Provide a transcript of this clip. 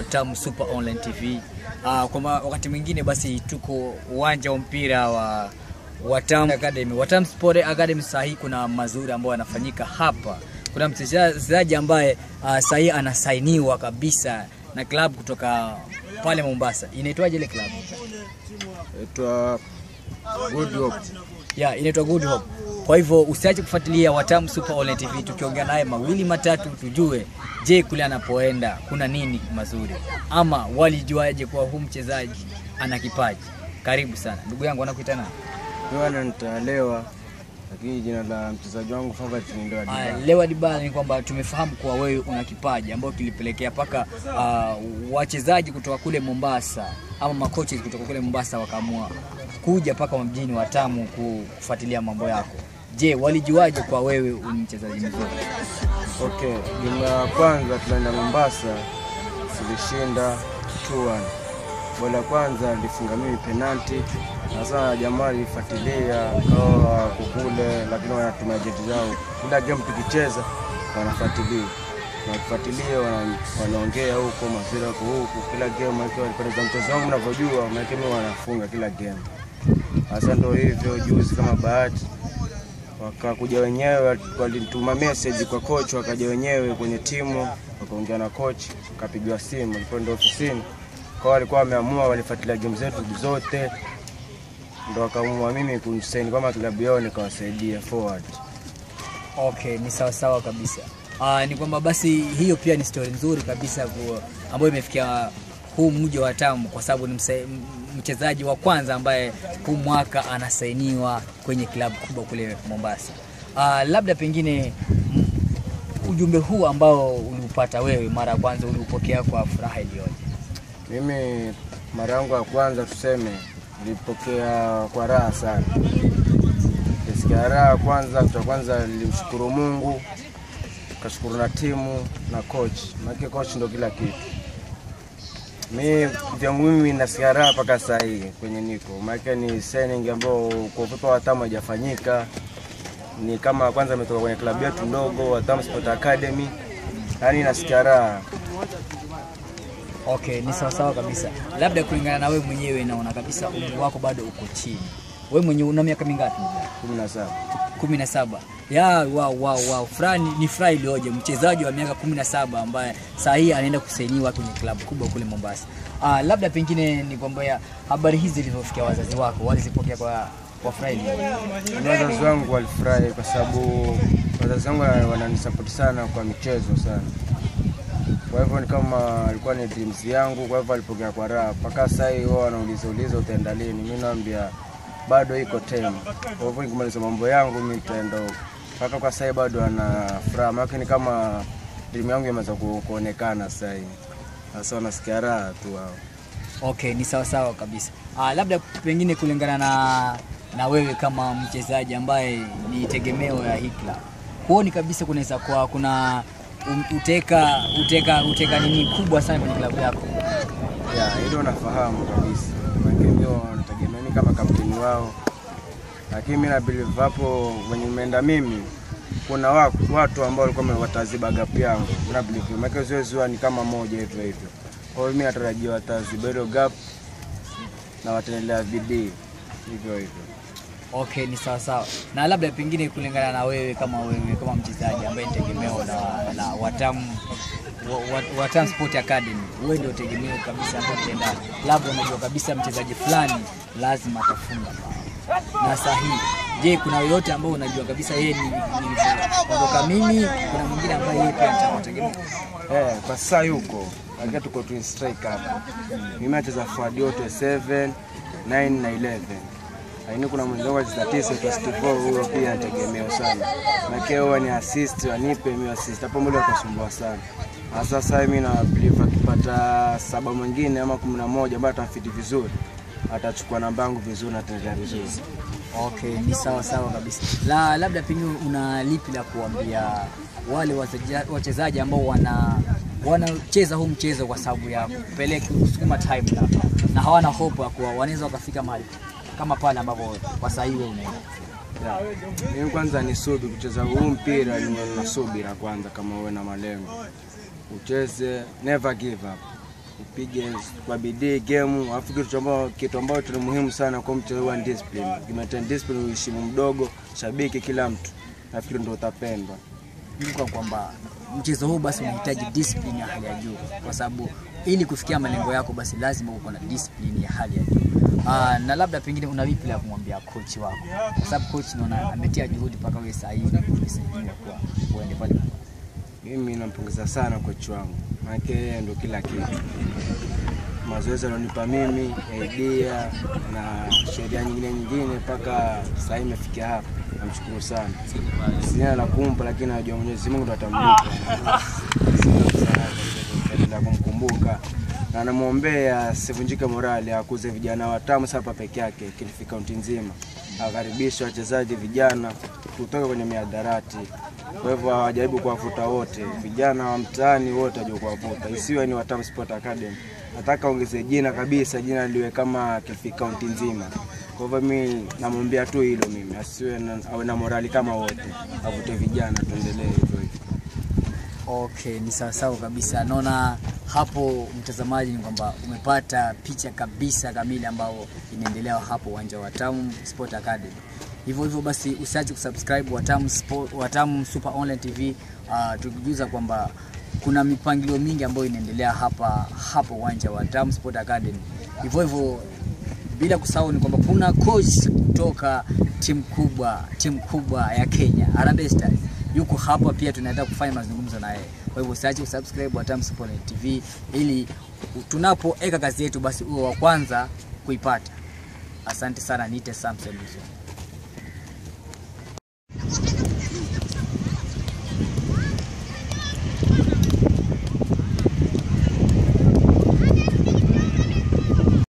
wa Tamu Super Online TV. Uh, kwa ma- wakati mwingine basi tuko uwanja wa mpira wa Watam Academy. Watam Sport Academy saa hii kuna mazuri ambayo yanafanyika hapa. Kuna mchezaji ambaye uh, saa hii anasainiwa kabisa na klabu kutoka pale Mombasa. Inaitwaje ile klabu? Inaitwa Good Hope. Ya inaitwa Good Hope. Kwa hivyo usiache kufuatilia Watamu Super Online TV, tukiongea naye mawili matatu, tujue je, kule anapoenda kuna nini mazuri, ama walijuaje kuwa huu mchezaji ana kipaji. Karibu sana ndugu yangu, anakuita nani? Yohana Ntalewa lakini jina la mchezaji wangu favorite ni Lewa Dibala. Lewa Dibala ni kwamba tumefahamu kuwa wewe una kipaji ambayo kilipelekea mpaka uh, wachezaji kutoka kule Mombasa ama makocha kutoka kule Mombasa wakaamua kuja mpaka mjini Watamu Tamu kufuatilia mambo yako. Je, walijuaje kwa wewe ni mchezaji mzuri? Okay, game ya kwanza tunaenda Mombasa, tulishinda 2-1. Goli la kwanza nilifunga mimi penalti. Sasa jamaa alifuatilia kawa kukule, lakini wanatumia jeti zao. Kila game tukicheza wanafuatilia wakifuatilia wana- wanaongea huko mazira huko huku, kila game mchezo wangu mnavyojua, maana mimi wanafunga kila game. Sasa ndio hivyo, juzi kama bahati wakakuja wenyewe, walituma message kwa coach, wakaja wenyewe kwenye timu, wakaongea na coach, wakapigiwa simu, walipoenda ofisini kwa walikuwa wameamua, walifuatilia game zetu zote, ndo wakaamua mimi kunisaini kama klabu yao nikawasaidia forward. Okay, ni sawasawa sawa kabisa. Uh, ni kwamba basi hiyo pia ni story nzuri kabisa ambayo imefikia huu mji wa Tamu kwa sababu ni mchezaji wa kwanza ambaye huu mwaka anasainiwa kwenye klabu kubwa kule Mombasa. Uh, labda pengine ujumbe huu ambao uliupata wewe mara ya kwanza uliupokea kwa furaha iliyoje? Mimi mara yangu ya kwanza tuseme, nilipokea kwa raha sana. Nilisikia raha kwanza, cha kwanza nilimshukuru Mungu, kashukuru na timu na coach, maana coach ndo kila kitu. Mi vyangu mimi na siara mpaka saa hii kwenye niko maana ni signing ambayo kwa upepo wa Tamu haijafanyika. Ni kama kwanza ametoka kwenye klabu yetu ndogo wa Tamu Sport Academy, yaani na siara. Okay, ni sawa sawa kabisa. Labda kulingana na wewe mwenyewe, naona kabisa umri wako bado uko chini. Wewe mwenyewe una miaka mingapi? 17. 17 ya wow, wow, wow. Furaha ni, furaha ilioje, mchezaji wa miaka kumi na saba ambaye saa hii anaenda kusainiwa kwenye klabu kubwa kule Mombasa. Ah, labda pengine ni kwamba habari hizi zilivyofikia wazazi wako walizipokea kwa kwa furaha ilioje? Wazazi wangu walifurahi kwa sababu wazazi wangu wana- wananisapoti sana kwa michezo sana. Kwa hivyo ni kama alikuwa ni dreams yangu, kwa hivyo alipokea kwa raha. Mpaka sasa hivi wao wanauliza uliza utaenda lini, mimi naambia bado iko time. Kwa hivyo nikimaliza mambo yangu mimi nitaenda huko. Mpaka kwa sasa bado ana furaha, maana ni kama dream yangu imeanza kuonekana sasa hivi. Sasa wanasikia raha tu wao. Okay, ni sawa sawa kabisa. Ah, labda pengine kulingana na na wewe kama mchezaji ambaye ni tegemeo ya hii club. Huoni kabisa kunaweza kuwa kuna uteka uteka uteka nini kubwa sana kwenye klabu yako? Ya, hilo nafahamu kabisa. Maana ndio nategemea kama kapteni wao. Lakini mimi na believe hapo wenye nimeenda mimi kuna watu, ambao walikuwa wataziba gap yangu. Na believe maana ni kama moja hivyo hivyo. Kwa hiyo mimi natarajia wataziba hilo gap na wataendelea bidii hivyo hivyo. Okay, ni sawa sawa. Na labda pengine kulingana na wewe kama wewe kama mchezaji ambaye ni tegemeo na, na Watamu watam wa- Watamu Sport Academy, wewe ndio tegemeo kabisa ambao utaenda, labda unajua kabisa mchezaji fulani lazima atafunga. Na sahihi. Je, kuna yoyote ambao unajua kabisa yeye ni kutoka mimi, kuna mwingine ambaye yeye pia nitategemea? Eh, kwa sasa yuko lakini tuko twin strike hapa. Mimi nacheza forward yote 7, 9 na 11. Lakini kuna mwenzangu anacheza 9 kwa 64 huyo pia tegemeo sana. Na huwa ni assist wanipe mimi assist. Hapo mbele akasumbua sana. Sasa sasa mimi na believe akipata saba mwingine ama 11 ambaye atafiti vizuri atachukua namba yangu vizuri na ataendelea vizuri. Okay, ni sawa sawa kabisa. La, labda pengine una lipi la kuambia wale wachezaji ambao wana wanacheza huu mchezo kwa sababu ya kupeleka kusukuma time na, na hawana hope ya kuwa wanaweza wakafika mahali kama pale ambapo kwa sasa hivi unaenda. Mimi kwanza ni subi kucheza huu mpira ni na subira kwanza, kama uwe na malengo ucheze, never give up. Upige kwa bidii game, alafu kitu ambao kitu ambacho ni muhimu sana kwa mchezo wa discipline. Ukimaintain discipline, uheshimu mdogo, shabiki kila mtu, nafikiri ndio utapendwa. kwa kwamba mchezo huu basi unahitaji discipline ya hali ya juu, kwa sababu ili kufikia malengo yako basi lazima uko na discipline ya hali ya juu. Aa, na labda pengine una vipi la kumwambia coach wako, kwa sababu coach naona ametia juhudi mpaka wewe sasa hivi umesajiliwa kwa uende pale. Mimi nampongeza sana kocha wangu, maana yeye ndio kila kitu. Mazoezi alionipa mimi, idea na sheria nyingine nyingine, mpaka sasa imefikia hapa. Namshukuru sana, sina la kumpa, lakini najua Mwenyezi Mungu ndo atamlipa. Sina kumkumbuka na namwombea asivunjike morali, akuze vijana watamu sapa peke yake, Kilifi kaunti nzima, akaribisha wachezaji vijana kutoka kwenye miadarati. Kwa hivyo awajaribu kuwavuta wote, vijana wa mtaani wote wajua kuwavuta, isiwe ni Watamu Sport Academy. Nataka ongeze jina kabisa, jina liwe kama Kilifi kaunti nzima. Kwa hivyo mi namwambia tu hilo, mimi asiwe na, awe na morali kama wote, avute vijana, tuendelee hivyo hivyo. Okay, ni sawasawa kabisa. Naona hapo mtazamaji, ni kwamba umepata picha kabisa kamili ambayo inaendelea hapo uwanja wa Watamu Sport Academy. Hivyo hivyo basi usiache kusubscribe Watamu Sport, Watamu Super Online TV. Uh, tukijuza kwamba kuna mipangilio mingi ambayo inaendelea hapa hapo uwanja wa Tamu Sport Academy. Hivyo hivyo bila kusahau ni kwamba kuna coach kutoka timu kubwa timu kubwa ya Kenya Harambee Stars yuko hapa pia, tunaenda kufanya mazungumzo na yeye. Kwa hivyo usiache kusubscribe Watamu Sport TV ili tunapoweka kazi yetu basi uwe wa kwanza kuipata. Asante sana, niite Samson Luso.